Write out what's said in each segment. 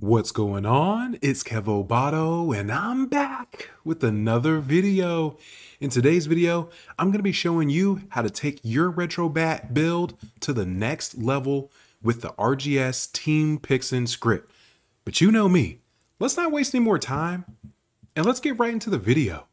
What's going on? It's KevoBato and I'm back with another video. In today's video, I'm going to be showing you how to take your RetroBat build to the next level with the RGS Team PixN script. But you know me, let's not waste any more time and let's get right into the video.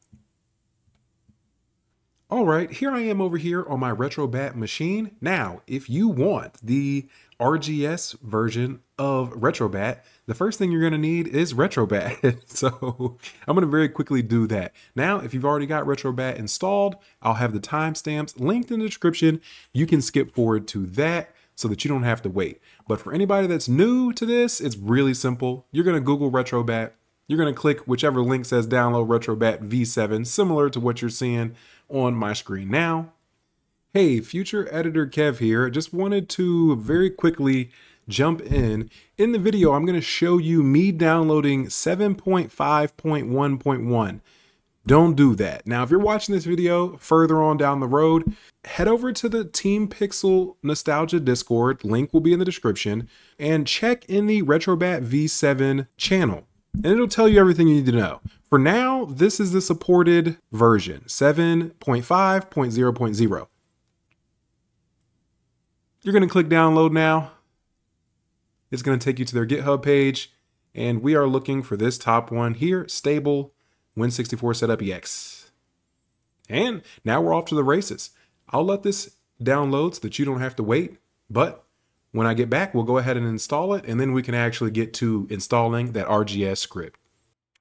All right, here I am over here on my RetroBat machine. Now, if you want the RGS version of RetroBat, the first thing you're going to need is RetroBat. so I'm going to very quickly do that. Now, if you've already got RetroBat installed, I'll have the timestamps linked in the description. You can skip forward to that so that you don't have to wait. But for anybody that's new to this, it's really simple. You're going to Google RetroBat. You're going to click whichever link says download RetroBat V7, similar to what you're seeing on my screen now. Hey, future editor Kev here. Just wanted to very quickly jump in. In the video, I'm going to show you me downloading 7.5.1.1. Don't do that. Now, if you're watching this video further on down the road, head over to the Team Pixel Nostalgia Discord, link will be in the description, and check in the RetroBat V7 channel. And it'll tell you everything you need to know. For now, this is the supported version, 7.5.0.0. You're going to click download now. It's going to take you to their GitHub page. And we are looking for this top one here, stable Win64 setup EX. And now we're off to the races. I'll let this download so that you don't have to wait. But when I get back, we'll go ahead and install it. And then we can actually get to installing that RGS script.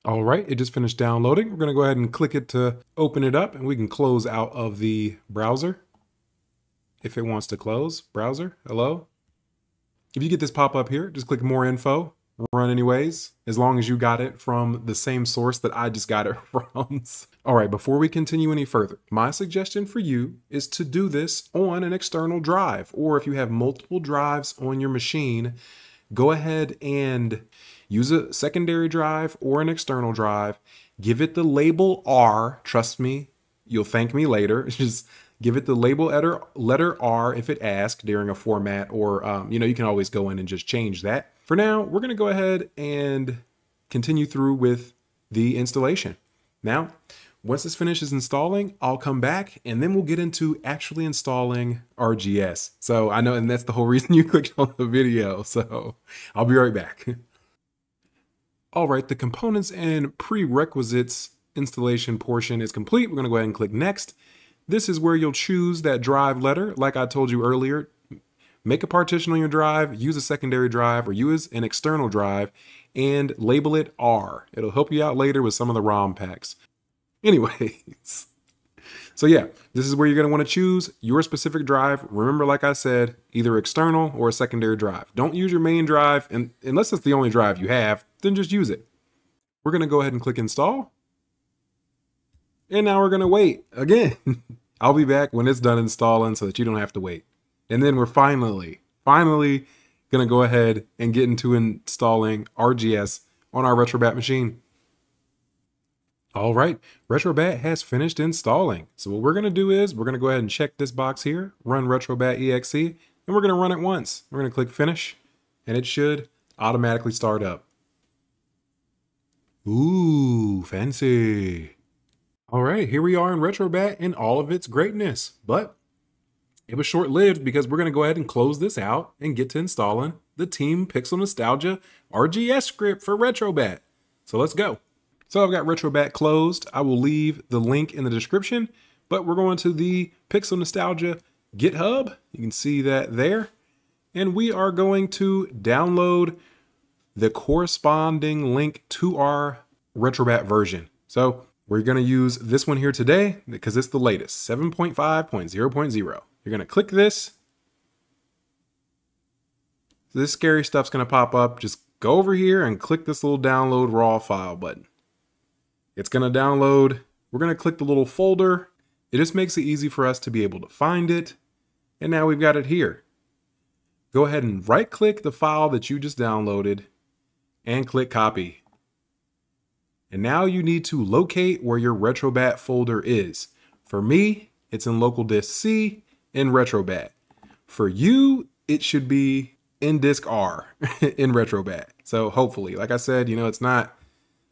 All right, it just finished downloading. We're going to go ahead and click it to open it up and we can close out of the browser if it wants to close. Browser, hello? If you get this pop up here, just click more info, run anyways, as long as you got it from the same source that I just got it from. All right, before we continue any further, my suggestion for you is to do this on an external drive, or if you have multiple drives on your machine, go ahead and use a secondary drive or an external drive, give it the label R, trust me, you'll thank me later. Just give it the label letter, letter R if it asks during a format, or, um, you know, you can always go in and just change that. For now, we're going to go ahead and continue through with the installation. Now, once this finishes installing, I'll come back and then we'll get into actually installing RGS. So I know, and that's the whole reason you clicked on the video. So I'll be right back. All right, the components and prerequisites installation portion is complete. We're gonna go ahead and click next. This is where you'll choose that drive letter. Like I told you earlier, make a partition on your drive, use a secondary drive or use an external drive and label it R. It'll help you out later with some of the ROM packs. Anyways, so yeah, this is where you're gonna wanna choose your specific drive. Remember, like I said, either external or a secondary drive. Don't use your main drive, and unless it's the only drive you have, then just use it. We're gonna go ahead and click install. And now we're gonna wait again. I'll be back when it's done installing so that you don't have to wait. And then we're finally, finally gonna go ahead and get into installing RGS on our RetroBat machine. All right, RetroBat has finished installing. So what we're gonna do is we're gonna go ahead and check this box here, run RetroBat EXE, and we're gonna run it once. We're gonna click finish, and it should automatically start up. Ooh, fancy. All right, here we are in RetroBat in all of its greatness, but it was short-lived because we're going to go ahead and close this out and get to installing the Team Pixel Nostalgia RGS script for RetroBat. So let's go. So I've got RetroBat closed. I will leave the link in the description, but we're going to the Pixel Nostalgia GitHub. You can see that there. And we are going to download the corresponding link to our RetroBat version. So we're going to use this one here today because it's the latest, 7.5.0.0. You're going to click this. This scary stuff's going to pop up. Just go over here and click this little download raw file button. It's going to download. We're going to click the little folder. It just makes it easy for us to be able to find it. And now we've got it here. Go ahead and right click the file that you just downloaded and click copy. And now you need to locate where your Retrobat folder is. For me, it's in local disk C in Retrobat. For you, it should be in-disc R in RetroBat. So hopefully, like I said, you know, it's not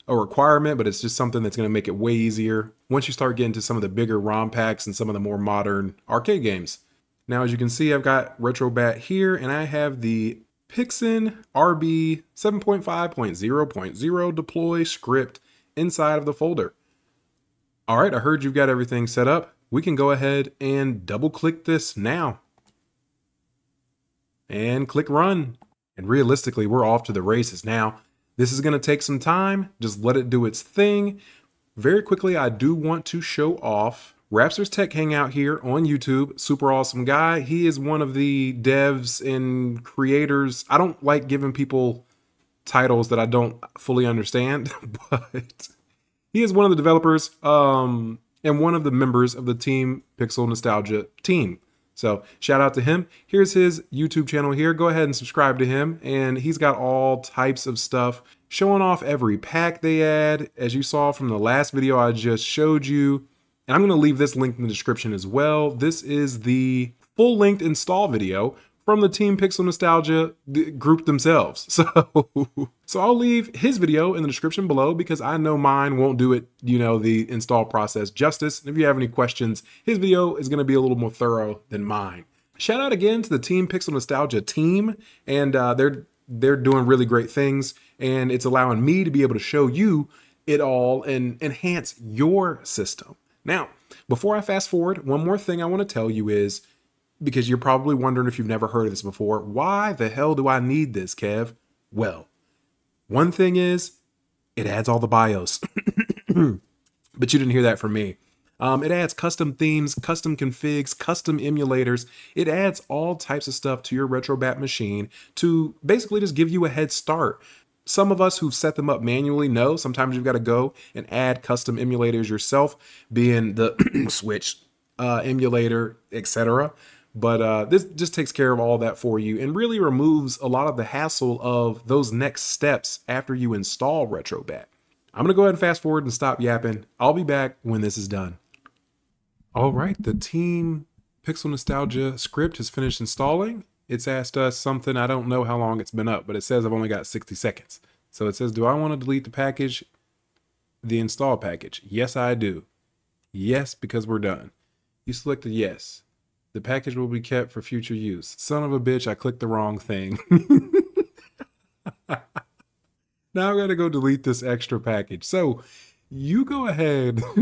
a requirement, but it's just something that's going to make it way easier once you start getting to some of the bigger ROM packs and some of the more modern arcade games. Now, as you can see, I've got RetroBat here, and I have the PixN RB 7.5.0.0 deploy script inside of the folder. All right, I heard you've got everything set up. We can go ahead and double click this now. And click run. And realistically, we're off to the races now. This is going to take some time. Just let it do its thing. Very quickly, I do want to show off Rapsters Tech Hangout here on YouTube. Super awesome guy. He is one of the devs and creators. I don't like giving people titles that I don't fully understand, but he is one of the developers um, and one of the members of the Team Pixel Nostalgia team. So shout out to him. Here's his YouTube channel here. Go ahead and subscribe to him. And he's got all types of stuff showing off every pack they add. As you saw from the last video I just showed you. And I'm going to leave this link in the description as well. This is the full length install video from the Team Pixel Nostalgia group themselves. So, so I'll leave his video in the description below because I know mine won't do it, you know, the install process justice. And if you have any questions, his video is going to be a little more thorough than mine. Shout out again to the Team Pixel Nostalgia team, and uh, they're they're doing really great things, and it's allowing me to be able to show you it all and enhance your system. Now, before I fast forward, one more thing I want to tell you is because you're probably wondering if you've never heard of this before. Why the hell do I need this, Kev? Well, one thing is it adds all the BIOS, but you didn't hear that from me. Um, it adds custom themes, custom configs, custom emulators. It adds all types of stuff to your RetroBat machine to basically just give you a head start. Some of us who've set them up manually know sometimes you've got to go and add custom emulators yourself, being the Switch uh, emulator, etc. But uh, this just takes care of all that for you and really removes a lot of the hassle of those next steps after you install RetroBat. I'm going to go ahead and fast forward and stop yapping. I'll be back when this is done. All right, the Team Pixel Nostalgia script has finished installing. It's asked us something, I don't know how long it's been up, but it says I've only got 60 seconds. So it says, do I want to delete the package, the install package? Yes, I do. Yes, because we're done. You selected yes. The package will be kept for future use. Son of a bitch, I clicked the wrong thing. now I gotta go delete this extra package. So you go ahead.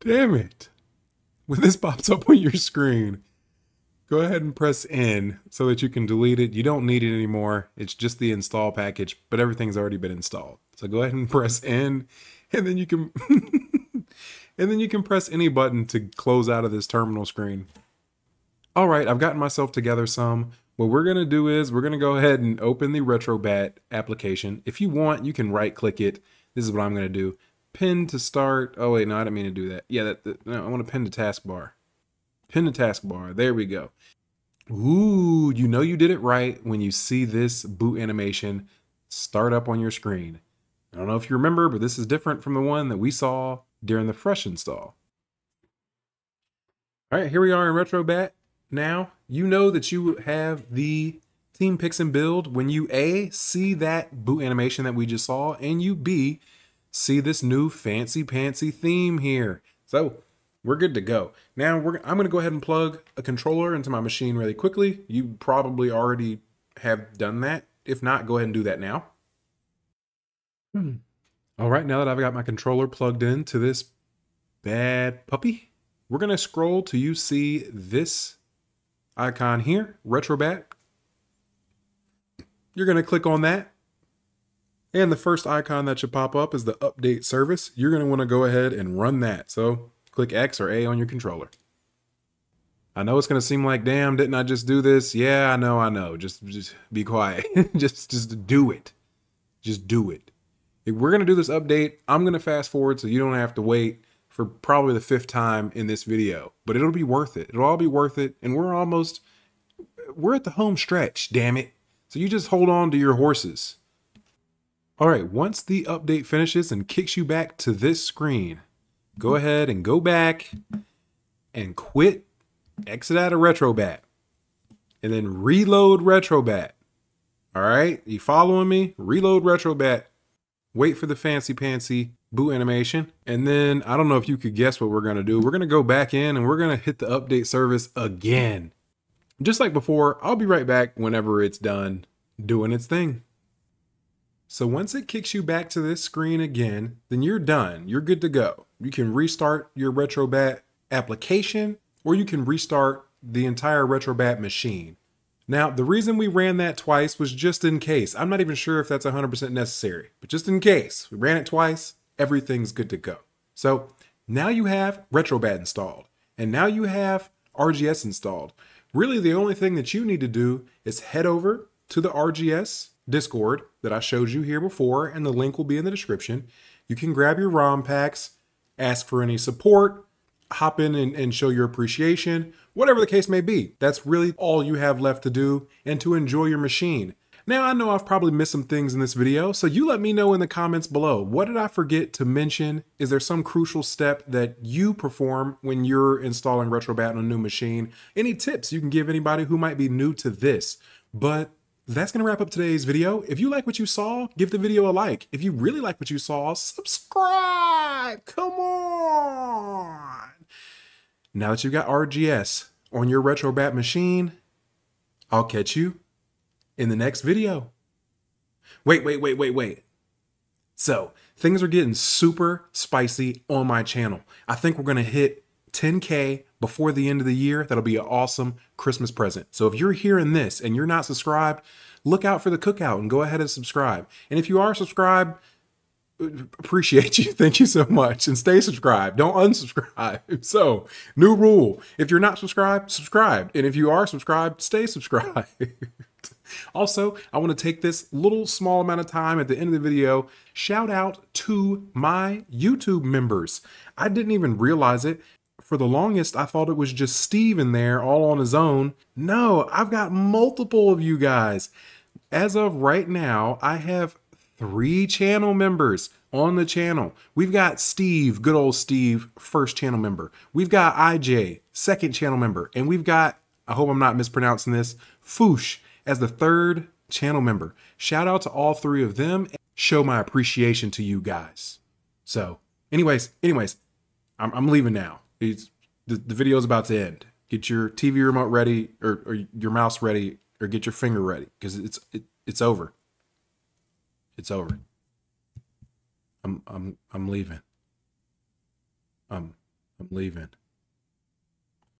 Damn it. When this pops up on your screen, go ahead and press N so that you can delete it. You don't need it anymore. It's just the install package, but everything's already been installed. So go ahead and press N and then you can and then you can press any button to close out of this terminal screen. All right, I've gotten myself together some. What we're gonna do is we're gonna go ahead and open the RetroBat application. If you want, you can right click it. This is what I'm gonna do. Pin to start. Oh wait, no, I didn't mean to do that. Yeah, that, that no, I want to pin to taskbar. Pin to taskbar. There we go. Ooh, you know you did it right when you see this boot animation start up on your screen. I don't know if you remember, but this is different from the one that we saw during the fresh install. All right, here we are in RetroBat. Now, you know that you have the Team and build when you A, see that boot animation that we just saw, and you B, see this new fancy pantsy theme here. So we're good to go. Now we're, I'm gonna go ahead and plug a controller into my machine really quickly. You probably already have done that. If not, go ahead and do that now. Hmm. All right, now that I've got my controller plugged in to this bad puppy, we're to scroll till you see this icon here, RetroBat. You're to click on that. And the first icon that should pop up is the update service. You're want to go ahead and run that. So click X or A on your controller. I know it's going to seem like, damn, didn't I just do this? Yeah, I know, I know. Just, just be quiet. just, just do it. Just do it we're going to do this update. I'm going to fast forward so you don't have to wait for probably the fifth time in this video, but it'll be worth it. It'll all be worth it. And we're almost, we're at the home stretch, damn it. So you just hold on to your horses. All right, once the update finishes and kicks you back to this screen, go ahead and go back and quit, exit out of RetroBat. and then reload Retrobat. All right, you following me? Reload Retrobat. Wait for the fancy pantsy boot animation. And then I don't know if you could guess what we're gonna do. We're gonna go back in and we're gonna hit the update service again. Just like before, I'll be right back whenever it's done doing its thing. So once it kicks you back to this screen again, then you're done. You're good to go. You can restart your Retrobat application or you can restart the entire Retrobat machine. Now, the reason we ran that twice was just in case. I'm not even sure if that's 100% necessary, but just in case. We ran it twice, everything's good to go. So now you have Retrobat installed, and now you have RGS installed. Really, the only thing that you need to do is head over to the RGS Discord that I showed you here before, and the link will be in the description. You can grab your ROM packs, ask for any support, hop in and, and, show your appreciation, whatever the case may be. That's really all you have left to do and to enjoy your machine. Now, I know I've probably missed some things in this video, so you let me know in the comments below. What did I forget to mention? Is there some crucial step that you perform when you're installing Retrobat on a new machine? Any tips you can give anybody who might be new to this? But that's going to wrap up today's video. If you like what you saw, give the video a like. If you really like what you saw, subscribe. Come on. Now that you've got RGS on your RetroBat machine, I'll catch you in the next video. Wait, wait, wait, wait, wait. So things are getting super spicy on my channel. I think we're going to hit 10K before the end of the year. That'll be an awesome Christmas present. So if you're hearing this and you're not subscribed, look out for the cookout and go ahead and subscribe. And if you are subscribed, appreciate you. Thank you so much. And stay subscribed. Don't unsubscribe. So, new rule. If you're not subscribed, subscribe. And if you are subscribed, stay subscribed. also, I want to take this little small amount of time at the end of the video, shout out to my YouTube members. I didn't even realize it. For the longest, I thought it was just Steve in there all on his own. No, I've got multiple of you guys. As of right now, I have three channel members on the channel. We've got Steve, good old Steve, first channel member. We've got IJ, second channel member. And we've got, I hope I'm not mispronouncing this, Foosh as the third channel member. Shout out to all three of them. Show my appreciation to you guys. So, anyways, anyways, I'm, I'm leaving now. It's, the, the video is about to end. Get your TV remote ready or, or your mouse ready or get your finger ready because it's it, it's over. It's over. I'm I'm I'm leaving. I'm I'm leaving.